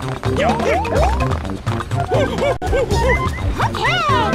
Okay!